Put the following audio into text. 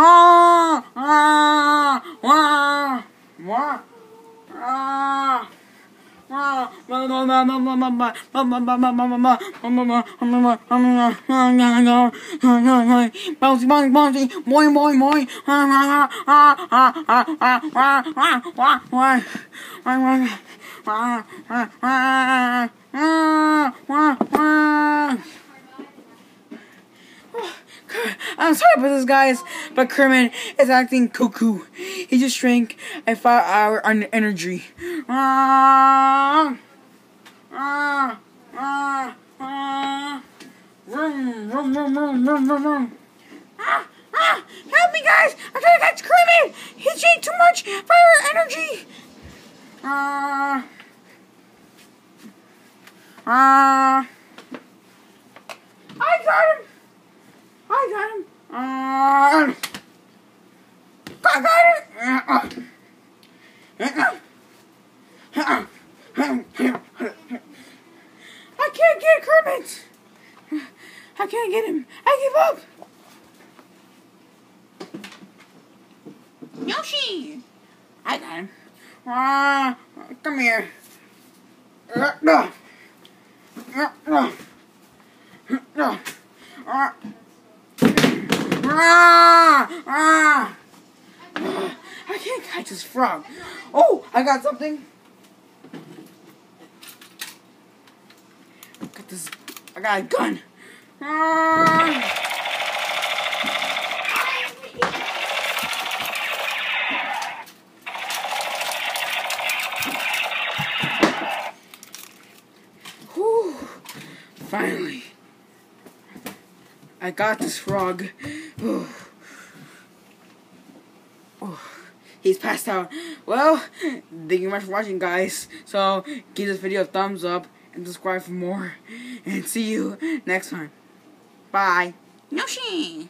Ah, ah, ah, ah, ah. Bouncy, bouncy, bouncy, boing, boing, boing. I'm sorry about this, guys, but Kermit is acting cuckoo. He just drank a five hour on energy. Ah, ah, ah, ah. Vroom, vroom, vroom, vroom, vroom, vroom, vroom. Ah, ah, help me, guys! I'm trying to catch Kermit! He drank too much fire energy! Ah, ah. I got him! I got him! Uh, I got it! I can't get Kermit! I can't get him! I give up! Yoshi! I got him. Uh, come here. Uh, no. Uh, no. Uh, I catch this frog. Oh, I got something. Got this. I got a gun. Ah. Whew. Finally. I got this frog. Oh. He's passed out. Well, thank you much for watching, guys. So, give this video a thumbs up and subscribe for more. And see you next time. Bye. Yoshi!